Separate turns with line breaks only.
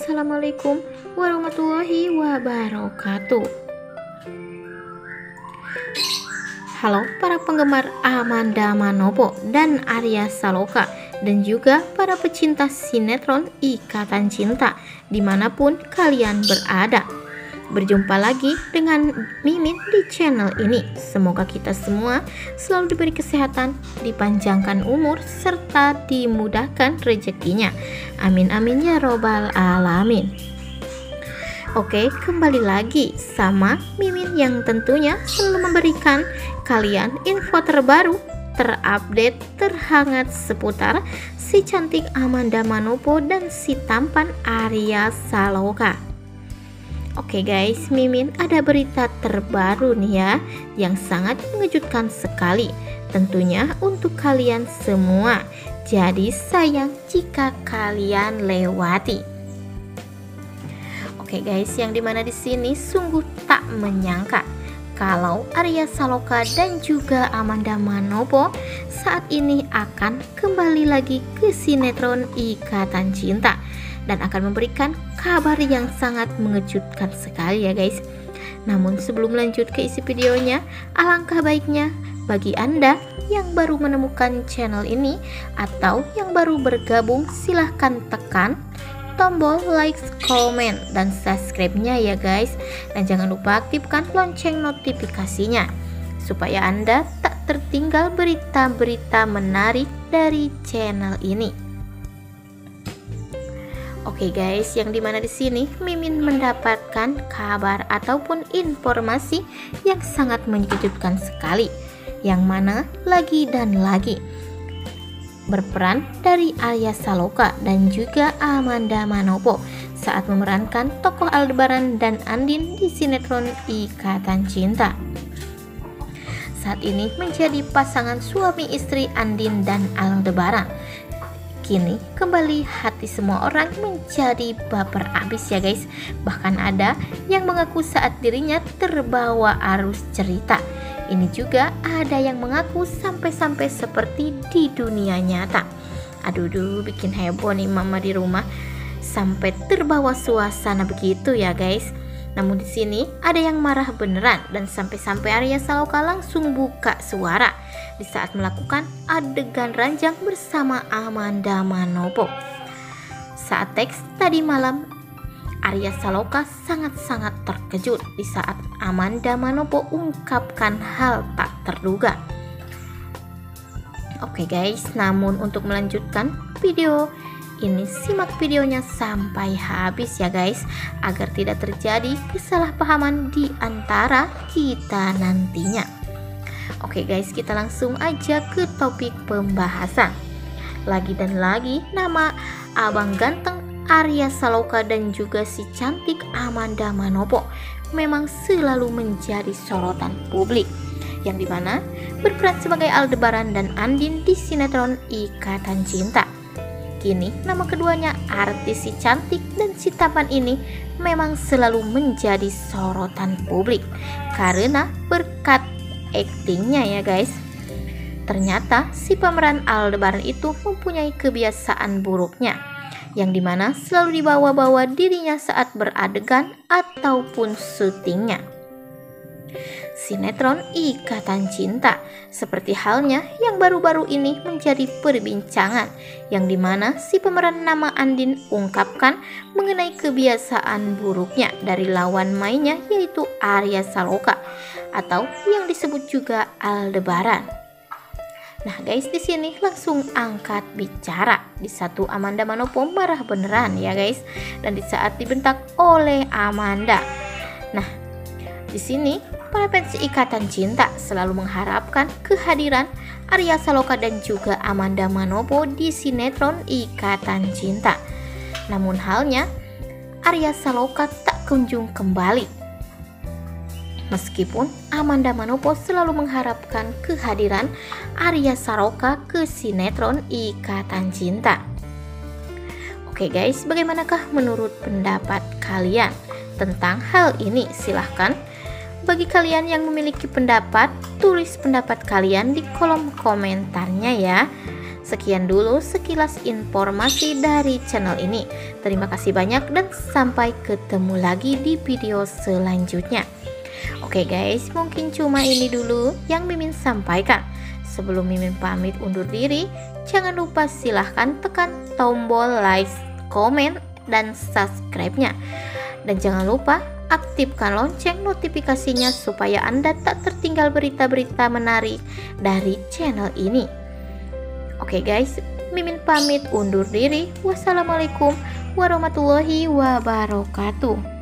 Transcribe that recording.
Assalamualaikum warahmatullahi wabarakatuh. Halo para penggemar Amanda Manopo dan Arya Saloka dan juga para pecinta sinetron Ikatan Cinta di mana pun kalian berada. Berjumpa lagi dengan Mimin di channel ini. Semoga kita semua selalu diberi kesehatan, dipanjangkan umur, serta dimudahkan rezekinya. Amin amin ya robbal alamin. Oke, kembali lagi sama Mimin yang tentunya selalu memberikan kalian info terbaru, terupdate, terhangat seputar si cantik Amanda Manopo dan si tampan Arya Saloka. Oke guys, Mimin ada berita terbaru nih ya yang sangat mengejutkan sekali. Tentunya untuk kalian semua. Jadi sayang jika kalian lewati. Oke guys, yang di mana di sini sungguh tak menyangka kalau Arya Saloka dan juga Amanda Manopo saat ini akan kembali lagi ke sinetron Ikatan Cinta dan akan memberikan kabar yang sangat mengejutkan sekali ya guys. Namun sebelum lanjut ke isi videonya, alangkah baiknya bagi Anda yang baru menemukan channel ini atau yang baru bergabung silahkan tekan tombol like, comment, dan subscribe-nya ya guys dan jangan lupa aktifkan lonceng notifikasinya supaya Anda tak tertinggal berita-berita menarik dari channel ini. Oke guys, yang di mana di sini Mimin mendapatkan kabar ataupun informasi yang sangat mengejutkan sekali. Yang mana lagi dan lagi berperan dari Arya Saloka dan juga Amanda Manopo saat memerankan tokoh Aldebaran dan Andin di sinetron Ikatan Cinta. Saat ini menjadi pasangan suami istri Andin dan Aldebaran Kini kembali hati semua orang menjadi baper abis ya guys. Bahkan ada yang mengaku saat dirinya terbawa arus cerita. Ini juga ada yang mengaku sampai-sampai seperti di dunia nyata. Aduh duh bikin heboh nih mama di rumah. Sampai terbawa suasana begitu ya guys. Namun di sini ada yang marah beneran dan sampai-sampai Arya Saloka langsung buka suara di saat melakukan adegan ranjang bersama Amanda Manopo. Saat teks tadi malam, Arya Saloka sangat-sangat terkejut di saat Amanda Manopo ungkapkan hal tak terduga. Oke guys, namun untuk melanjutkan video ini simak videonya sampai habis ya guys agar tidak terjadi kesalahpahaman di antara kita nantinya. Oke guys, kita langsung aja ke topik pembahasan. Lagi dan lagi nama Abang Ganteng Arya Saloka dan juga si cantik Amanda Manopo memang selalu menjadi sorotan publik yang di mana berperan sebagai Aldebaran dan Andin di sinetron Ikatan Cinta. Kini nama keduanya artis si cantik dan si tampan ini memang selalu menjadi sorotan publik karena berkat aktingnya ya guys. Ternyata si pemeran Aldebaran itu mempunyai kebiasaan buruknya yang di mana selalu dibawa-bawa dirinya saat beradegan ataupun syutingnya sinetron Ikatan Cinta, seperti halnya yang baru-baru ini menjadi perbincangan, yang di mana si pemeran nama Andin ungkapkan mengenai kebiasaan buruknya dari lawan mainnya yaitu Arya Saloka, atau yang disebut juga Aldebaran. Nah guys di sini langsung angkat bicara di satu Amanda Manopo marah beneran ya guys dan di saat dibentak oleh Amanda. Nah di sini para fans Ikatan Cinta selalu mengharapkan kehadiran Arya Saloka dan juga Amanda Manopo di sinetron Ikatan Cinta. Namun halnya, Arya Saloka tak kunjung kembali. Meskipun Amanda Manopo selalu mengharapkan kehadiran Arya Saloka ke sinetron Ikatan Cinta. Oke guys, bagaimanakah menurut pendapat kalian tentang hal ini? Silahkan bagi kalian yang memiliki pendapat, tulis pendapat kalian di kolom komentarnya ya. Sekian dulu sekilas informasi dari channel ini. Terima kasih banyak dan sampai ketemu lagi di video selanjutnya. Oke guys, mungkin cuma ini dulu yang Mimin sampaikan. Sebelum Mimin pamit undur diri, jangan lupa silahkan tekan tombol like, komen, dan subscribe-nya. Dan jangan lupa aktifkan lonceng notifikasinya supaya Anda tak tertinggal berita-berita menarik dari channel ini. Oke guys, Mimin pamit undur diri. Wassalamualaikum warahmatullahi wabarakatuh.